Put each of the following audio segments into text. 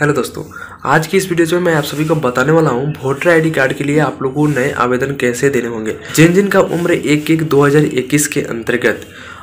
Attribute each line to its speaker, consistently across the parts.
Speaker 1: Hello दोस्तों, आज की इस वीडियो में मैं आप सभी को बताने वाला हूँ, वोटर आईडी कार्ड के लिए आप लोगों को नए आवेदन कैसे देने होंगे? जिन जिन का उम्र एक एक 2021 के अंतर्गत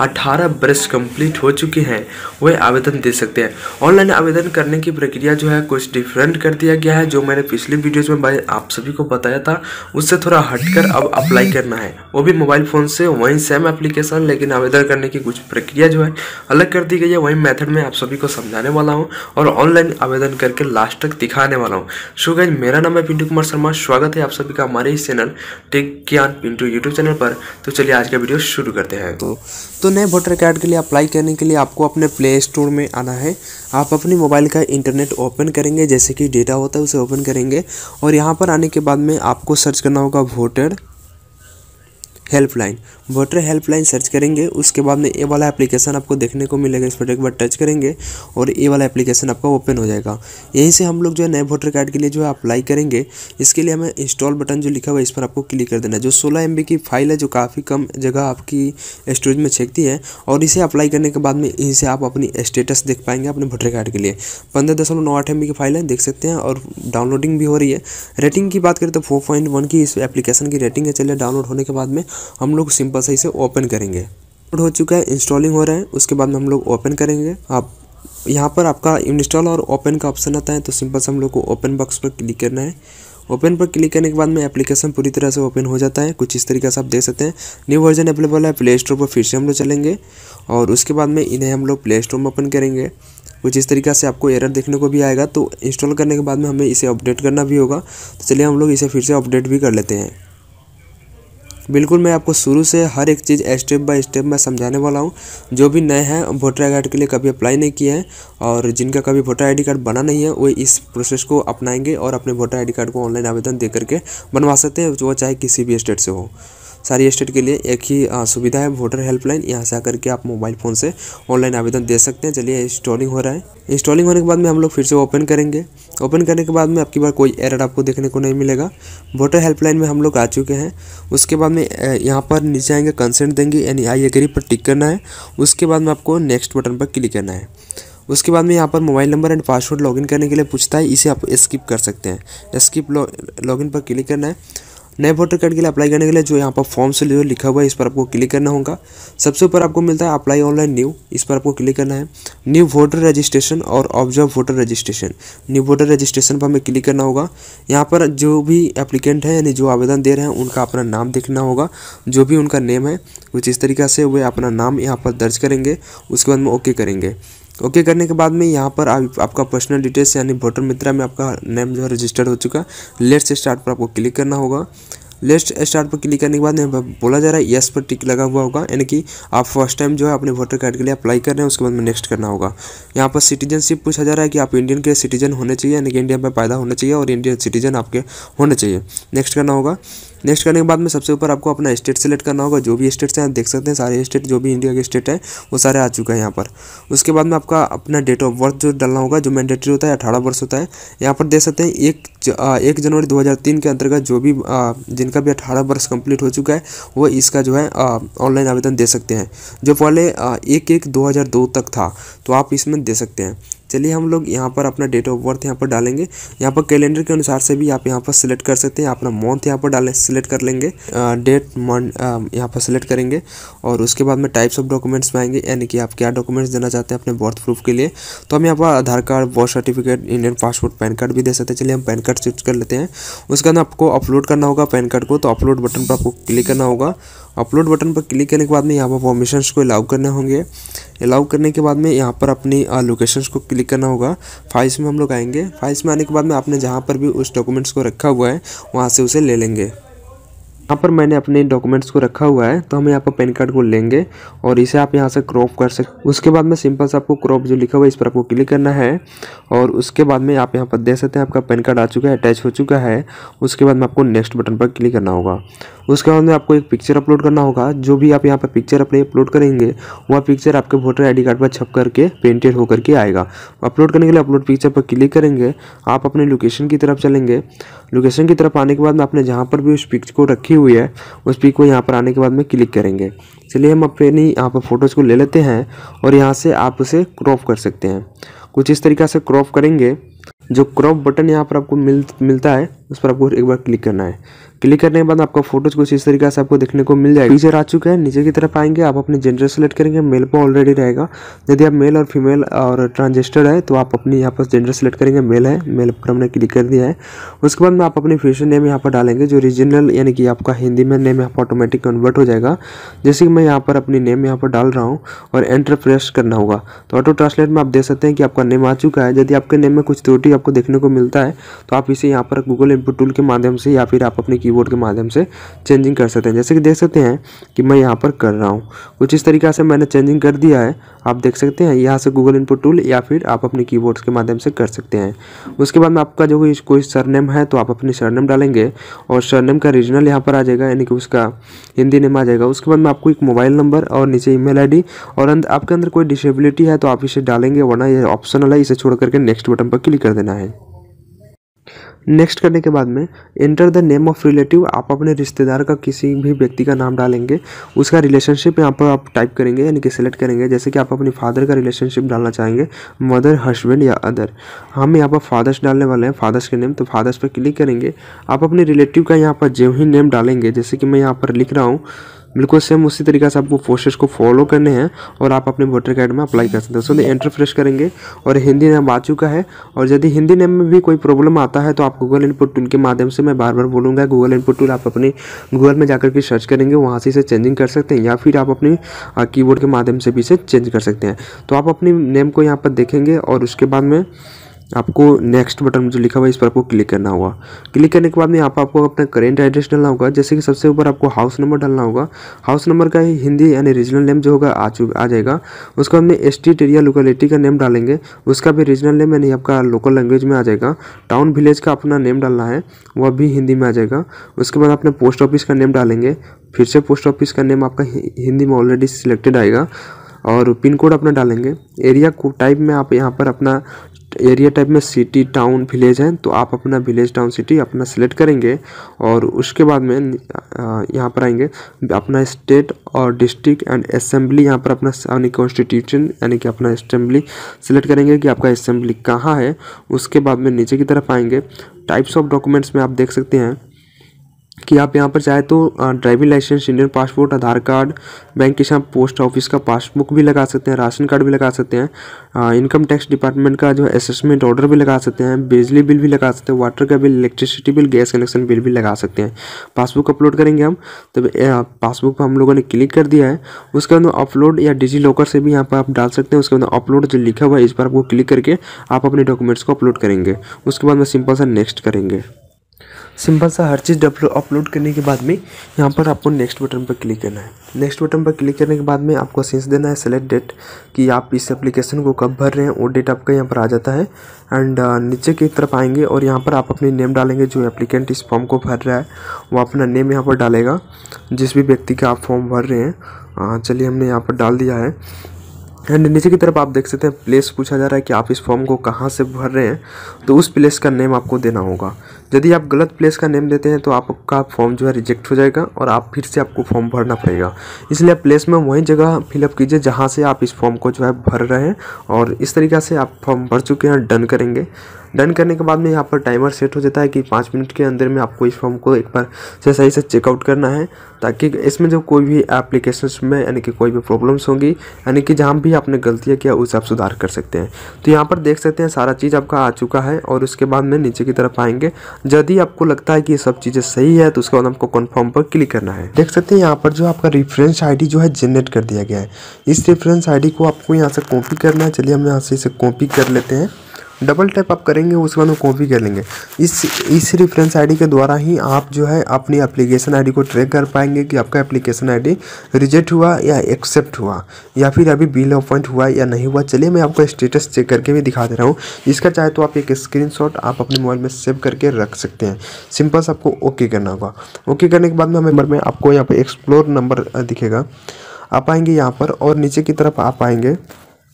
Speaker 1: 18 बरस कंप्लीट हो चुके हैं। वह आवेदन दे सकते हैं। ऑनलाइन आवेदन करने की प्रक्रिया जो है, कुछ डिफरेंट कर दिया गया है, जो मैंने पिछली वीडियोज़ में भाई आप सभी को बताया था, उससे थोड़ा हटकर अब अप्लाई करना है। वो भी मोबाइल फ़ोन से, वहीं सेम एप्लीकेशन लेकिन आवेदन करने की कुछ प्रक्रिया जो है, अलग कर दी गई है। वही मेथड में आप सभी को समझाने वाला हूँ और ऑनलाइन आवेदन करके लास्ट तक दिखाने वाला हूँ। शो गाइज़ मेरा नाम है पिंटू कुमार शर्मा। स्वागत है आप सभी का हमारे इस चैनल टेक ज्ञान पिंटू यूट्यूब चैनल पर। तो चलिए आज का वीडियो शुरू करते हैं। तो तो नए वोटर कार्ड के लिए अप्लाई करने के लिए आपको अपने प्ले स्टोर में आना है। आप अपने मोबाइल का इंटरनेट ओपन करेंगे, जैसे कि डेटा होता है उसे ओपन करेंगे और यहाँ पर आने के बाद में आपको सर्च करना होगा voter helpline voter helpline search करेंगे, उसके बाद में ये वाला एप्लीकेशन आपको देखने को मिलेगा, इस पर एक बार टच करेंगे और ये वाला एप्लीकेशन आपका ओपन हो जाएगा। यहीं से हम लोग जो है नए वोटर कार्ड के लिए जो है अप्लाई करेंगे, इसके लिए हमें इंस्टॉल बटन जो लिखा हुआ है, इस पर आपको क्लिक कर देना है। जो सोलह एम की फ़ाइल है, जो काफ़ी कम जगह आपकी स्टोरेज में छेकती है, और इसे अप्लाई करने के बाद में यहीं से आप अपनी स्टेटस देख पाएँगे अपने वोटर कार्ड के लिए। पंद्रह दशमलव नौ आठ एम की फ़ाइल है, देख सकते हैं, और डाउनलोडिंग भी हो रही है। रेटिंग की बात करें तो फोर पॉइंट वन की इस एप्लीकेशन की रेटिंग है, चलिए डाउनलोड होने के बाद में हम लोग सिंपल से इसे ओपन करेंगे हो चुका है इंस्टॉलिंग हो रहा है, उसके बाद में हम लोग ओपन करेंगे। आप, यहाँ पर आपका इंस्टॉल और ओपन का ऑप्शन आता है तो सिंपल से हम लोग को ओपन बॉक्स पर क्लिक करना है। ओपन पर क्लिक करने के बाद में एप्लीकेशन पूरी तरह से ओपन हो जाता है। कुछ इस तरीके से आप देख सकते हैं। न्यू वर्जन अवेलेबल है प्ले स्टोर पर फिर से हम लोग चलेंगे। और उसके बाद में इन्हें हम लोग प्ले स्टोर में ओपन करेंगे। कुछ इस तरीके से आपको एरर देखने को भी आएगा तो इंस्टॉल करने के बाद में हमें इसे अपडेट करना भी होगा। तो चलिए हम लोग इसे फिर से अपडेट भी कर लेते हैं। बिल्कुल मैं आपको शुरू से हर एक चीज़ स्टेप बाय स्टेप मैं समझाने वाला हूँ। जो भी नए हैं वोटर आई कार्ड के लिए कभी अप्लाई नहीं किए हैं और जिनका कभी वोटर आईडी कार्ड बना नहीं है, वो इस प्रोसेस को अपनाएँगे और अपने वोटर आईडी कार्ड को ऑनलाइन आवेदन दे करके बनवा सकते हैं, वो चाहे किसी भी स्टेट से हो। सारी स्टेट के लिए एक ही सुविधा है वोटर हेल्पलाइन यहाँ से आकर के आप मोबाइल फ़ोन से ऑनलाइन आवेदन दे सकते हैं। चलिए इंस्टॉलिंग हो रहा है। इंस्टॉलिंग होने के बाद में हम लोग फिर से ओपन करेंगे। ओपन करने के बाद में आपकी बार कोई एरर आपको देखने को नहीं मिलेगा। वोटर हेल्पलाइन में हम लोग आ चुके हैं। उसके बाद में यहाँ पर नीचे आएँगे कंसेंट देंगे, यानी आई एग्री पर टिक करना है। उसके बाद में आपको नेक्स्ट बटन पर क्लिक करना है। उसके बाद में यहाँ पर mobile number and password login करने के लिए पूछता है। इसे आप स्किप कर सकते हैं। स्किप लॉगिन पर क्लिक करना है। नए वोटर कार्ड के लिए अप्लाई करने के लिए जो यहाँ पर फॉर्म से जो लिखा हुआ है, इस पर आपको क्लिक करना होगा। सबसे ऊपर आपको मिलता है अप्लाई ऑनलाइन न्यू इस पर आपको क्लिक करना है। न्यू वोटर रजिस्ट्रेशन और observe voter registration new voter registration पर हमें क्लिक करना होगा। यहाँ पर जो भी एप्लीकेंट है, यानी जो आवेदन दे रहे हैं, उनका अपना नाम देखना होगा। जो भी उनका नेम है कुछ इस तरीक़े से वे अपना नाम यहाँ पर दर्ज करेंगे, उसके बाद में ओके करेंगे। ओके करने के बाद में यहाँ पर आप, आपका पर्सनल डिटेल्स यानी वोटर मित्रा में आपका नेम जो है रजिस्टर्ड हो चुका है। लेट्स स्टार्ट पर आपको क्लिक करना होगा। लेस्ट स्टार्ट पर क्लिक करने के बाद यहाँ बोला जा रहा है यस पर टिक लगा हुआ होगा। यानी कि आप फ़र्स्ट टाइम जो है अपने वोटर कार्ड के लिए अप्लाई कर रहे हैं उसके बाद में नेक्स्ट करना होगा। यहाँ पर सिटीजनशिप पूछा जा रहा है कि आप इंडियन के सिटीजन होने चाहिए यानी कि इंडिया में पैदा होने चाहिए और इंडियन सिटीजन आपके होने चाहिए। नेक्स्ट करना होगा। नेक्स्ट करने के बाद में सबसे ऊपर आपको अपना स्टेट सेलेक्ट करना होगा। जो भी स्टेट से आप देख सकते हैं, सारे स्टेट जो भी इंडिया के स्टेट है, वो सारे आ चुका है यहाँ पर। उसके बाद में आपका अपना डेट ऑफ़ बर्थ जो डालना होगा, जो मैंडेटरी होता है, अठारह वर्ष होता है। यहाँ पर देख सकते हैं, एक एक जनवरी 2003 के अंतर्गत जो भी जिनका भी अठारह वर्ष कंप्लीट हो चुका है, वो इसका जो है ऑनलाइन आवेदन दे सकते हैं। जो पहले एक एक दो तक था तो आप इसमें दे सकते हैं। चलिए हम लोग यहाँ पर अपना डेट ऑफ़ बर्थ यहाँ पर डालेंगे। यहाँ पर कैलेंडर के अनुसार से भी आप यहाँ पर सिलेक्ट कर सकते हैं। अपना मंथ यहाँ पर डालें सिलेक्ट कर लेंगे। डेट मंथ यहाँ पर सिलेक्ट करेंगे। और उसके बाद में टाइप्स ऑफ़ डॉक्यूमेंट्स में आएँगे, यानी कि आप क्या डॉक्यूमेंट्स देना चाहते हैं अपने बर्थ प्रूफ के लिए। तो हम यहाँ पर Aadhaar card birth certificate Indian passport PAN card भी दे सकते हैं। चलिए हम पैन कार्ड चूज़ कर लेते हैं। उसके बाद आपको अपलोड करना होगा पैन कार्ड को तो अपलोड बटन पर आपको क्लिक करना होगा। अपलोड बटन पर क्लिक करने के बाद में यहाँ पर परमिशन को अलाउ करने होंगे। अलाउ करने के बाद में यहाँ पर अपनी लोकेशन को क्लिक करना होगा। फाइल्स में हम लोग आएँगे। फाइल्स में आने के बाद में आपने जहाँ पर भी उस डॉक्यूमेंट्स को रखा हुआ है, वहाँ से उसे ले लेंगे। यहाँ पर मैंने अपने डॉक्यूमेंट्स को रखा हुआ है तो हम यहाँ पर पैन कार्ड को लेंगे और इसे आप यहाँ से क्रॉप कर सकते उसके बाद में सिंपल से आपको क्रॉप जो लिखा हुआ है, इस पर आपको क्लिक करना है और उसके बाद में आप यहाँ पर देख सकते हैं, आपका पैन कार्ड आ चुका है अटैच हो चुका है। उसके बाद में आपको नेक्स्ट बटन पर क्लिक करना होगा। उसके बाद में आपको एक पिक्चर अपलोड करना होगा। जो भी आप यहाँ पर पिक्चर अपने अपलोड करेंगे वह पिक्चर आपके वोटर आईडी कार्ड पर छप करके पेंटेड होकर के आएगा। अपलोड करने के लिए अपलोड पिक्चर पर क्लिक करेंगे। आप अपने लोकेशन की तरफ़ चलेंगे। लोकेशन की तरफ़ आने के बाद में आपने जहाँ पर भी उस पिक को रखी हुई है, उस पिक को यहाँ पर आने के बाद में क्लिक करेंगे। चलिए हम अपनी यहाँ पर फ़ोटोज़ को ले लेते हैं और यहाँ से आप उसे क्रॉप कर सकते हैं। कुछ इस तरीक़ा से क्रॉप करेंगे। जो क्रॉप बटन यहाँ पर आपको मिल, मिलता है, उस पर आपको एक बार क्लिक करना है। क्लिक करने के बाद आपका फ़ोटोज़ कुछ इस तरीके से आपको देखने को मिल जाएगा। फीचर आ चुका है, नीचे की तरफ़ आएँगे, आप अपने जेंडर सेलेक्ट करेंगे मेल पर ऑलरेडी रहेगा। यदि आप मेल और फीमेल और ट्रांजिस्टर है तो आप अपनी यहाँ पर जेंडर सेलेक्ट करेंगे मेल है मेल पर हमने क्लिक कर दिया है। उसके बाद में आप अपनी फ्यूचर नेम यहाँ पर डालेंगे, जो रीजनल यानी कि आपका हिंदी में नेम यहाँ पर ऑटोमेटिक कन्वर्ट हो जाएगा। जैसे कि मैं यहाँ पर अपनी नेम यहाँ पर डाल रहा हूँ, और एंटर प्रेस करना होगा। तो ऑटो ट्रांसलेट में आप देख सकते हैं कि आपका नेम आ चुका है। यदि आपके नेम में कुछ त्रुटि आपको देखने को मिलता है तो आप इसे यहाँ पर गूगल इनपुट टूल के माध्यम से या फिर आप अपने कीबोर्ड के माध्यम से चेंजिंग कर सकते हैं। जैसे कि देख सकते हैं कि मैं यहाँ पर कर रहा हूँ। कुछ इस तरीक़ा से मैंने चेंजिंग कर दिया है। आप देख सकते हैं, यहाँ से गूगल इनपुट टूल या फिर आप अपने कीबोर्ड्स के माध्यम से कर सकते हैं। उसके बाद में आपका जो कोई सरनेम है तो आप अपनी सरनेम डालेंगे और सरनेम का रीजनल यहाँ पर आ जाएगा, यानी कि उसका हिंदी नेम आ जाएगा। उसके बाद में आपको एक मोबाइल नंबर और नीचे ईमेल आईडी और आपके अंदर कोई डिसेबिलिटी है तो आप इसे डालेंगे, वरना ये ऑप्शनल है, इसे छोड़ करके नेक्स्ट बटन पर क्लिक कर देना है। नेक्स्ट करने के बाद में enter the name of relative आप अपने रिश्तेदार का किसी भी व्यक्ति का नाम डालेंगे। उसका रिलेशनशिप यहाँ पर आप टाइप करेंगे, यानी कि सिलेक्ट करेंगे। जैसे कि आप अपनी फादर का रिलेशनशिप डालना चाहेंगे मदर हस्बैंड या अदर हम यहाँ पर फादर्स डालने वाले हैं फादर्स के नेम तो फादर्स पर क्लिक करेंगे। आप अपने रिलेटिव का यहाँ पर जो ही नेम डालेंगे, जैसे कि मैं यहाँ पर लिख रहा हूँ। बिल्कुल सेम उसी तरीके से आपको प्रोसेस को फॉलो करने हैं और आप अपने वोटर कार्ड में अप्लाई कर सकते हैं। उसमें एंटर फ्रेश करेंगे और हिंदी नाम आ चुका है और यदि हिंदी नेम में भी कोई प्रॉब्लम आता है तो आप गूगल इनपुट टूल के माध्यम से मैं बार बार बोलूँगा। गूगल इनपुट टूल आप अपनी गूगल में जाकर के सर्च करेंगे, वहाँ से इसे चेंजिंग कर सकते हैं या फिर आप अपनी कीबोर्ड के माध्यम से भी इसे चेंज कर सकते हैं। तो आप अपनी नेम को यहाँ पर देखेंगे और उसके बाद में आपको नेक्स्ट बटन जो लिखा हुआ है, इस पर आपको क्लिक करना होगा। क्लिक करने के बाद में पर आपको अपना करेंट एड्रेस डालना होगा। जैसे कि सबसे ऊपर आपको हाउस नंबर डालना होगा। हाउस नंबर का ही हिंदी यानी रीजनल नेम जो होगा, आ चुका, आ जाएगा। उसके बाद में स्टेट एरिया लोकेलिटी का नेम डालेंगे। उसका भी रीजनल नेम यानी आपका लोकल लैंग्वेज में आ जाएगा। टाउन विलेज का अपना नेम डालना है, वह भी हिंदी में आ जाएगा। उसके बाद अपने पोस्ट ऑफ़िस का नेम डालेंगे। फिर से पोस्ट ऑफ़िस का नेम आपका हिंदी में ऑलरेडी सिलेक्टेड आएगा। और पिन कोड अपना डालेंगे। एरिया को टाइप में आप यहाँ पर अपना एरिया टाइप में सिटी, टाउन, विलेज है तो आप अपना विलेज, टाउन, सिटी अपना सिलेक्ट करेंगे और उसके बाद में यहाँ पर आएँगे। अपना स्टेट और डिस्ट्रिक्ट एंड असेंबली यहाँ पर अपना यानी कॉन्स्टिट्यूशन यानी कि अपना असेंबली सिलेक्ट करेंगे कि आपका असेंबली कहाँ है। उसके बाद में नीचे की तरफ़ आएँगे। टाइप्स ऑफ़ डॉक्यूमेंट्स में आप देख सकते हैं। कि आप यहाँ पर चाहे तो driving licence, Indian passport, Aadhaar card, bank के साथ पोस्ट ऑफ़िस का पासबुक भी लगा सकते हैं, राशन कार्ड भी लगा सकते हैं इनकम टैक्स डिपार्टमेंट का जो है असेसमेंट ऑर्डर भी लगा सकते हैं, बिजली बिल भी लगा सकते हैं वाटर का bill electricity bill gas connection bill भी लगा सकते हैं। पासबुक अपलोड करेंगे हम तो पासबुक पर हम लोगों ने क्लिक कर दिया है, उसके अंदर अपलोड या डिजी लॉकर से भी यहाँ पर आप डाल सकते हैं, उसके बाद अपलोड जो लिखा हुआ है, इस पर आपको क्लिक करके आप अपने डॉक्यूमेंट्स को अपलोड करेंगे, उसके बाद में सिंपल सा नेक्स्ट करेंगे। सिंपल सा हर चीज़ अपलोड करने के बाद में यहाँ पर आपको नेक्स्ट बटन पर क्लिक करना है। नेक्स्ट बटन पर क्लिक करने के बाद में आपको सेंस देना है सेलेक्ट डेट कि आप इस एप्लीकेशन को कब भर रहे हैं वो डेट आपका यहाँ पर आ जाता है। एंड uh, नीचे की तरफ़ आएँगे और यहाँ पर आप अपनी नेम डालेंगे जो एप्लीकेंट इस फॉर्म को भर रहा है वो अपना नेम यहाँ पर डालेगा। जिस भी व्यक्ति का आप फॉर्म भर रहे हैं चलिए हमने यहाँ पर डाल दिया है। एंड नीचे की तरफ़ आप देख सकते हैं प्लेस पूछा जा रहा है कि आप इस फॉर्म को कहाँ से भर रहे हैं तो उस प्लेस का नेम आपको देना होगा। यदि आप गलत प्लेस का नेम देते हैं तो आपका फॉर्म जो है रिजेक्ट हो जाएगा और आप फिर से आपको फॉर्म भरना पड़ेगा। इसलिए आप प्लेस में वही जगह फिलअप कीजिए जहाँ से आप इस फॉर्म को जो है भर रहे हैं और इस तरीक़े से आप फॉर्म भर चुके हैं डन करेंगे। डन करने के बाद में यहाँ पर टाइमर सेट हो जाता है कि पाँच मिनट के अंदर में आपको इस फॉर्म को एक बार से सही से चेकआउट करना है, ताकि इसमें जो कोई भी एप्लीकेशन में यानी कि कोई भी प्रॉब्लम्स होंगी, यानी कि जहाँ भी आपने गलतियाँ किया, उसे आप सुधार कर सकते हैं। तो यहाँ पर देख सकते हैं, सारा चीज़ आपका आ चुका है और उसके बाद में नीचे की तरफ़ आएँगे। यदि आपको लगता है कि ये सब चीज़ें सही है तो उसके बाद आपको कन्फर्म पर क्लिक करना है। देख सकते हैं, यहाँ पर जो आपका रेफरेंस आई जो है जनरेट कर दिया गया है। इस रेफरेंस आईडी को आपको यहाँ से कॉपी करना है। चलिए हम यहाँ से इसे कॉपी कर लेते हैं। डबल टैप आप करेंगे, उसके बाद वो कॉपी कर लेंगे। इस इस रेफरेंस आईडी के द्वारा ही आप जो है अपनी एप्लीकेशन आईडी को ट्रैक कर पाएँगे कि आपका एप्लीकेशन आईडी रिजेक्ट हुआ या एक्सेप्ट हुआ, या फिर अभी बिल अपॉइंट हुआ या नहीं हुआ। चलिए मैं आपको स्टेटस चेक करके भी दिखा दे रहा हूँ। इसका चाहे तो आप एक स्क्रीन आप अपने मोबाइल में सेव करके रख सकते हैं। सिंपल से आपको ओके करना होगा। ओके करने के बाद में नंबर में आपको यहाँ पर एक्सप्लोर नंबर दिखेगा। आप आएँगे यहाँ पर और नीचे की तरफ़ आप आएँगे।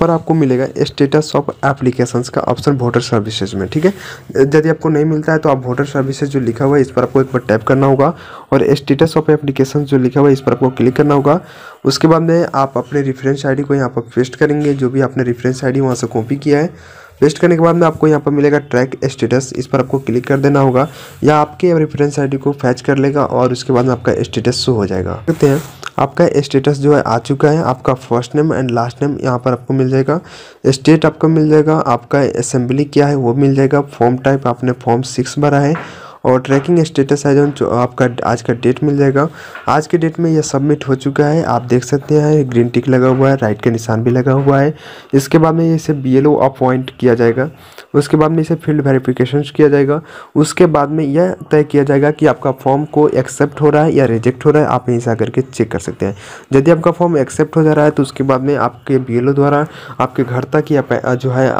Speaker 1: पर आपको मिलेगा स्टेटस ऑफ़ एप्लीकेशंस का ऑप्शन वोटर सर्विसेज़ में, ठीक है? यदि आपको नहीं मिलता है तो आप वोटर सर्विसेज़ जो लिखा हुआ है इस पर आपको एक बार टैप करना होगा और स्टेटस ऑफ़ एप्लीकेशन जो लिखा हुआ है इस पर आपको क्लिक करना होगा। उसके बाद में आप अपने रेफरेंस आईडी को यहाँ पर पेस्ट करेंगे, जो भी आपने रेफरेंस आईडी वहाँ से कॉपी किया है।
Speaker 2: पेस्ट करने के बाद में आपको यहाँ पर मिलेगा ट्रैक स्टेटस इस पर आपको क्लिक कर देना होगा। या आपके रेफरेंस आईडी को फैच कर लेगा और उसके बाद में आपका स्टेटस शो हो जाएगा। देखते हैं आपका स्टेटस जो है आ चुका है, आपका first name and last name यहाँ पर आपको मिल जाएगा। स्टेट आपको मिल जाएगा, आपका असेंबली क्या है वो मिल जाएगा। फॉर्म टाइप आपने फॉर्म सिक्स भरा है। और ट्रैकिंग स्टेटस है जो आपका आज का डेट मिल जाएगा। आज के डेट में यह सबमिट हो चुका है। आप देख सकते हैं ग्रीन टिक लगा हुआ है राइट का निशान भी लगा हुआ है। इसके बाद में इसे बी एल अपॉइंट किया जाएगा। उसके बाद में इसे फ़ील्ड वेरिफिकेशन किया जाएगा। उसके बाद में यह तय किया जाएगा कि आपका फॉर्म को एक्सेप्ट हो रहा है या रिजेक्ट हो रहा है। आप यहीं से आकर के चेक कर सकते हैं। यदि आपका फॉर्म एक्सेप्ट हो जा रहा है तो उसके बाद में आपके बीएलओ द्वारा आपके घर तक या जो है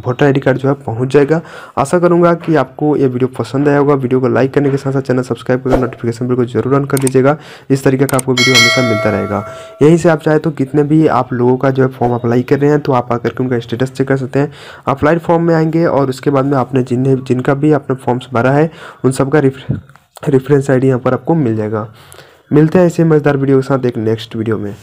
Speaker 2: वोटर आईडी कार्ड जो है, पहुँच जाएगा। आशा करूँगा कि आपको ये वीडियो पसंद आया होगा। वीडियो को लाइक करने के साथ साथ चैनल सब्सक्राइब करके नोटिफिकेशन बिल को ज़रूर ऑन कर लीजिएगा इस तरीके का आपको वीडियो हमेशा मिलता रहेगा। यहीं से आप चाहे तो कितने भी आप लोगों का जो है फॉर्म अप्लाई कर रहे हैं तो आप आकर के उनका स्टेटस चेक कर सकते हैं। अप्लाइड फॉर्म में आएँगे और उसके बाद में आपने जिन्हें, जिनका भी आपने फॉर्म्स भरा है, उन सबका रेफरेंस आई डी यहाँ पर आपको मिल जाएगा। मिलते हैं ऐसे मज़ेदार वीडियो के साथ एक नेक्स्ट वीडियो में।